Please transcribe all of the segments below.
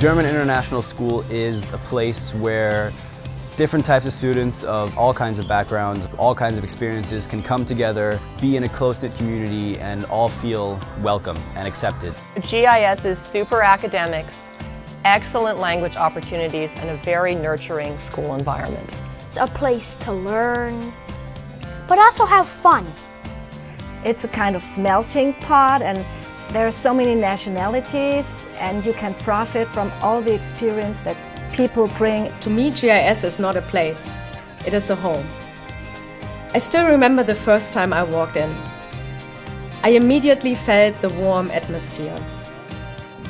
German International School is a place where different types of students of all kinds of backgrounds, all kinds of experiences can come together, be in a close-knit community, and all feel welcome and accepted. GIS is super academics, excellent language opportunities, and a very nurturing school environment. It's a place to learn, but also have fun. It's a kind of melting pot and there are so many nationalities and you can profit from all the experience that people bring. To me, GIS is not a place, it is a home. I still remember the first time I walked in. I immediately felt the warm atmosphere.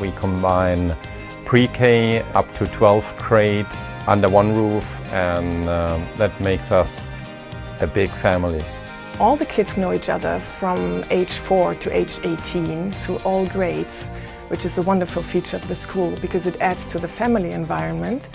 We combine pre-K up to 12th grade under one roof and um, that makes us a big family. All the kids know each other from age 4 to age 18 through all grades, which is a wonderful feature of the school because it adds to the family environment.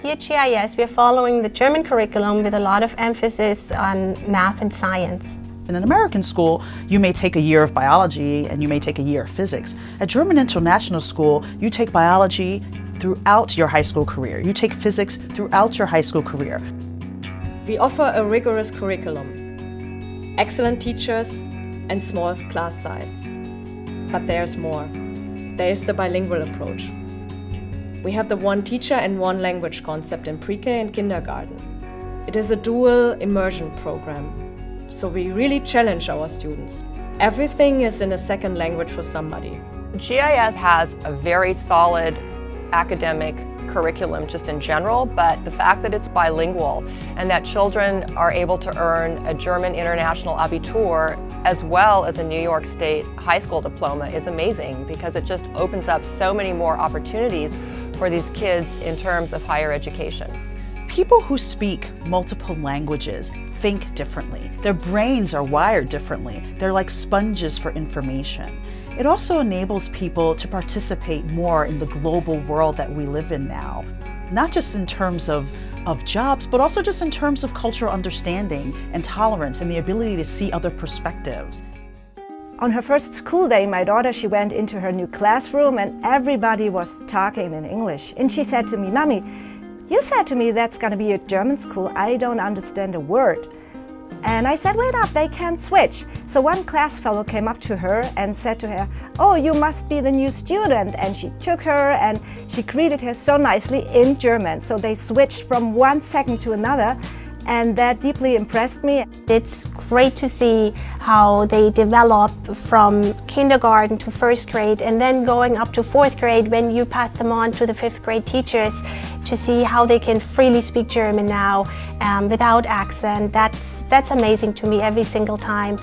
Here at GIS, we're following the German curriculum with a lot of emphasis on math and science. In an American school, you may take a year of biology and you may take a year of physics. At German International School, you take biology throughout your high school career. You take physics throughout your high school career. We offer a rigorous curriculum, excellent teachers and small class size. But there's more. There is the bilingual approach. We have the one teacher and one language concept in pre-K and kindergarten. It is a dual immersion program, so we really challenge our students. Everything is in a second language for somebody. GIS has a very solid academic curriculum just in general, but the fact that it's bilingual and that children are able to earn a German International Abitur as well as a New York State high school diploma is amazing because it just opens up so many more opportunities for these kids in terms of higher education. People who speak multiple languages think differently. Their brains are wired differently. They're like sponges for information. It also enables people to participate more in the global world that we live in now, not just in terms of, of jobs, but also just in terms of cultural understanding and tolerance and the ability to see other perspectives. On her first school day, my daughter, she went into her new classroom and everybody was talking in English. And she said to me, Mommy, you said to me that's going to be a German school. I don't understand a word. And I said, wait up, they can't switch. So one class fellow came up to her and said to her, oh, you must be the new student. And she took her and she greeted her so nicely in German. So they switched from one second to another and that deeply impressed me. It's great to see how they develop from kindergarten to first grade and then going up to fourth grade when you pass them on to the fifth grade teachers to see how they can freely speak German now um, without accent. That's, that's amazing to me every single time.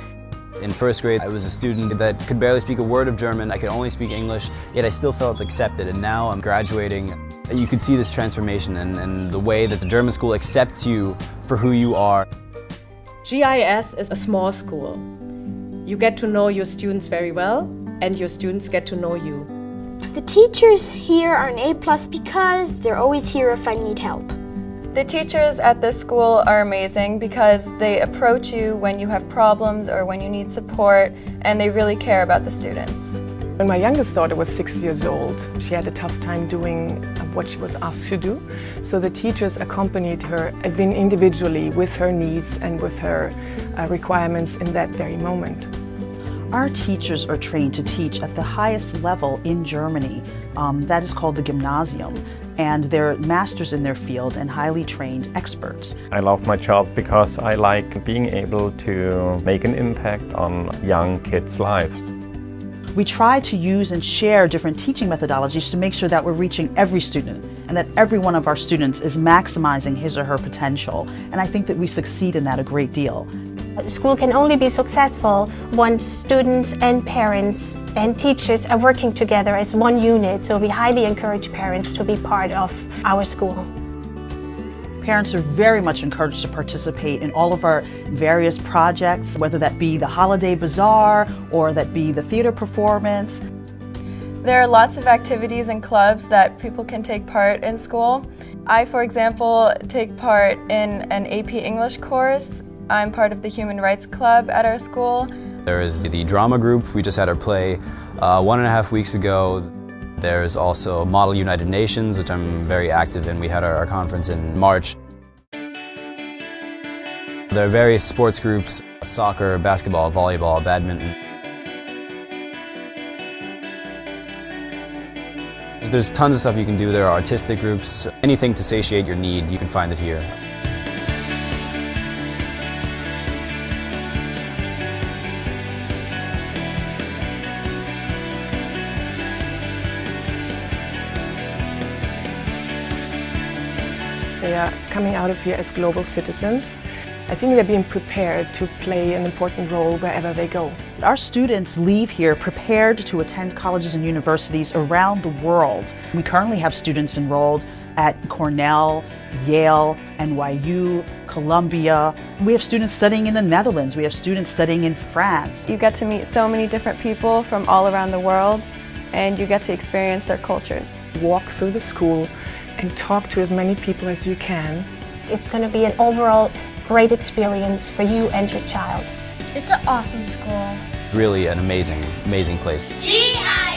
In first grade, I was a student that could barely speak a word of German. I could only speak English, yet I still felt accepted. And now I'm graduating. You can see this transformation and, and the way that the German school accepts you for who you are. GIS is a small school. You get to know your students very well, and your students get to know you. The teachers here are an A plus because they're always here if I need help. The teachers at this school are amazing because they approach you when you have problems or when you need support and they really care about the students. When my youngest daughter was six years old, she had a tough time doing what she was asked to do. So the teachers accompanied her even individually with her needs and with her uh, requirements in that very moment. Our teachers are trained to teach at the highest level in Germany. Um, that is called the gymnasium. And they're masters in their field and highly trained experts. I love my job because I like being able to make an impact on young kids' lives. We try to use and share different teaching methodologies to make sure that we're reaching every student and that every one of our students is maximizing his or her potential. And I think that we succeed in that a great deal. School can only be successful once students and parents and teachers are working together as one unit, so we highly encourage parents to be part of our school. Parents are very much encouraged to participate in all of our various projects, whether that be the holiday bazaar or that be the theater performance. There are lots of activities and clubs that people can take part in school. I, for example, take part in an AP English course. I'm part of the Human Rights Club at our school. There is the drama group. We just had our play uh, one and a half weeks ago. There's also Model United Nations, which I'm very active in. We had our, our conference in March. There are various sports groups, soccer, basketball, volleyball, badminton. There's tons of stuff you can do. There are artistic groups. Anything to satiate your need, you can find it here. They are coming out of here as global citizens. I think they're being prepared to play an important role wherever they go. Our students leave here prepared to attend colleges and universities around the world. We currently have students enrolled at Cornell, Yale, NYU, Columbia. We have students studying in the Netherlands. We have students studying in France. You get to meet so many different people from all around the world and you get to experience their cultures. Walk through the school and talk to as many people as you can. It's going to be an overall great experience for you and your child. It's an awesome school. Really an amazing, amazing place. G-I